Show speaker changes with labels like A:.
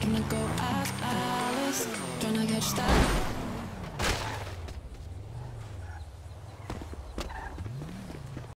A: Gonna go out, Alice, tryna catch that